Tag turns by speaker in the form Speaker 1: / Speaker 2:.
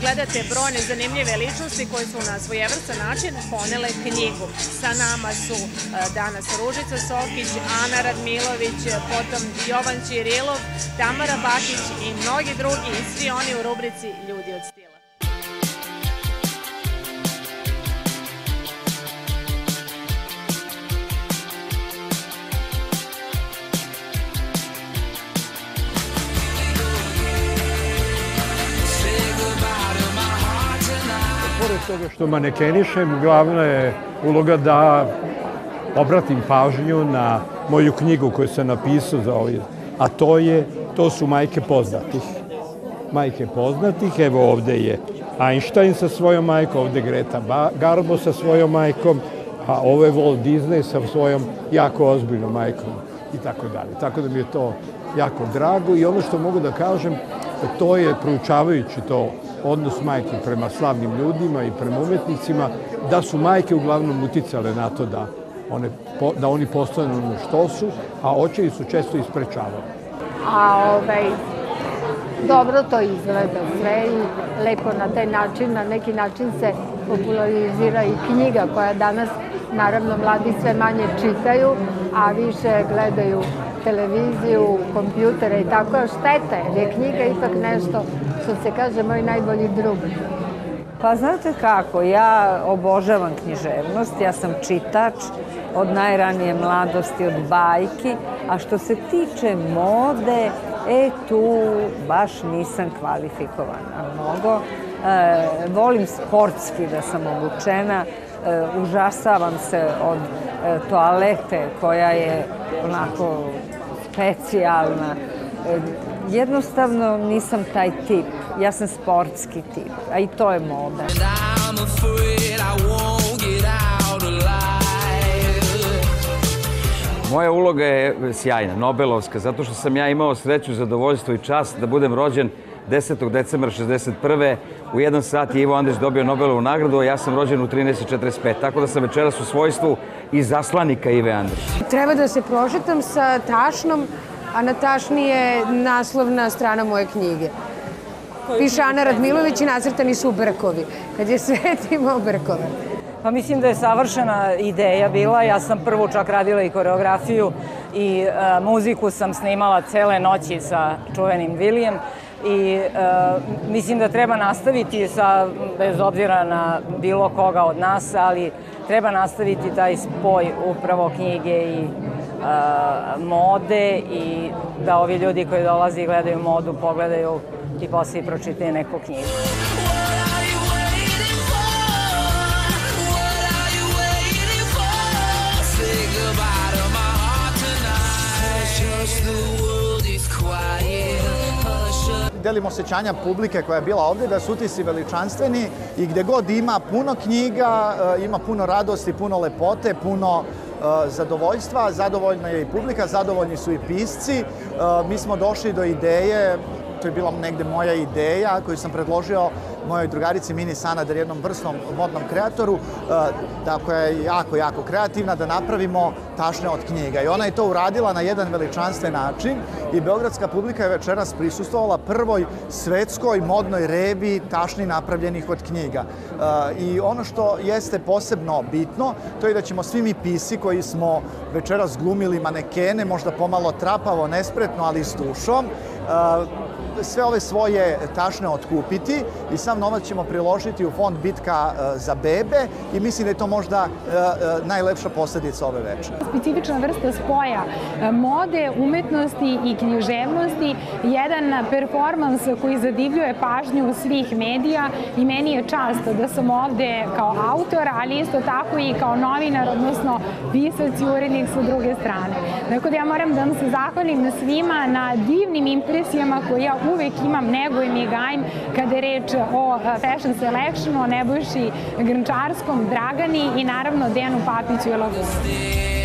Speaker 1: gledate brojne zanimljive ličnosti koje su na svojevrstan način ponele knjigu. Sa nama su e, danas Ružica Sokić, Ana Radmilović, potom Jovan Čirilov, Tamara Bakić i mnogi drugi i svi oni u rubrici Ljudi od stila.
Speaker 2: Pored toga što manekenišem, glavna je uloga da obratim pažnju na moju knjigu koju sam napisao za ovaj, a to je, to su majke poznatih. Majke poznatih, evo ovde je Einstein sa svojom majkom, ovde Greta Garbo sa svojom majkom, a ovo je Walt Disney sa svojom jako ozbiljnom majkom i tako dalje. Tako da mi je to jako drago i ono što mogu da kažem, to je proučavajući to odnos majke prema slavnim ljudima i prema umetnicima, da su majke uglavnom uticale na to da, one, da oni postanu ono što su, a očevi su često isprečavali.
Speaker 3: A ovaj, dobro to izgleda sve i lepo na taj način, na neki način se popularizira i knjiga koja danas naravno mladi sve manje čitaju, a više gledaju televiziju, kompjutere i tako, šteta je, jer je knjiga ipak nešto što se kaže moj najbolji drug.
Speaker 4: Pa znate kako, ja obožavam književnost, ja sam čitač od najranije mladosti, od bajki, a što se tiče mode, e tu baš nisam kvalifikovana mnogo. E, volim sportski da sam obučena, e, užasavam se od e, toalete koja je onako specijalna. Jednostavno nisam taj tip. Ja sam sportski tip, a i to je moda.
Speaker 5: Moja uloga je sjajna, Nobelovska, zato što sam ja imao sreću, zadovoljstvo i čast da budem rođen 10. decembra 61. U jedan sat je Ivo Andrić dobio Nobelovu nagradu, a ja sam rođen u 13.45. Tako da sam večeras u svojstvu i zaslanika Ive Andrić.
Speaker 6: Treba da se prošetam sa tašnom, a na tašni je naslovna strana moje knjige. Piše Ana Radmilović i nacrtani su brkovi. Kad je svet imao brkove.
Speaker 7: Pa mislim da je savršena ideja bila. Ja sam prvo čak radila i koreografiju i e, muziku sam snimala cele noći sa čuvenim Vilijem i e, mislim da treba nastaviti sa, bez obzira na bilo koga od nas, ali treba nastaviti taj spoj upravo knjige i mode i da ovi ljudi koji dolaze i gledaju modu pogledaju i posle i pročitaju neku knjigu.
Speaker 8: Delim osjećanja publike koja je bila ovde, da su utisci veličanstveni i gde god ima puno knjiga, e, ima puno radosti, puno lepote, puno e, zadovoljstva, zadovoljna je i publika, zadovoljni su i pisci. E, mi smo došli do ideje, to je bila negde moja ideja koju sam predložio mojoj drugarici Mini Sanader, jednom vrsnom modnom kreatoru, da koja je jako, jako kreativna, da napravimo tašne od knjiga. I ona je to uradila na jedan veličanstven način i beogradska publika je večeras prisustovala prvoj svetskoj modnoj revi tašni napravljenih od knjiga. I ono što jeste posebno bitno, to je da ćemo svi mi pisi koji smo večeras glumili manekene, možda pomalo trapavo, nespretno, ali s dušom, sve ove svoje tašne otkupiti i sam novac ćemo priložiti u fond Bitka e, za bebe i mislim da je to možda e, e, najlepša posledica ove večere.
Speaker 3: Specifična vrsta spoja mode, umetnosti i književnosti, jedan performans koji zadivljuje pažnju svih medija i meni je čast da sam ovde kao autor, ali isto tako i kao novinar, odnosno pisac i urednik sa druge strane. Dakle, ja moram da vam se zahvalim svima na divnim impresijama koje ja uvek imam, negujem i gajim kada je reč o fashion selectionu, o Nebojši Grnčarskom, Dragani i naravno Dejanu Papiću i Lagu.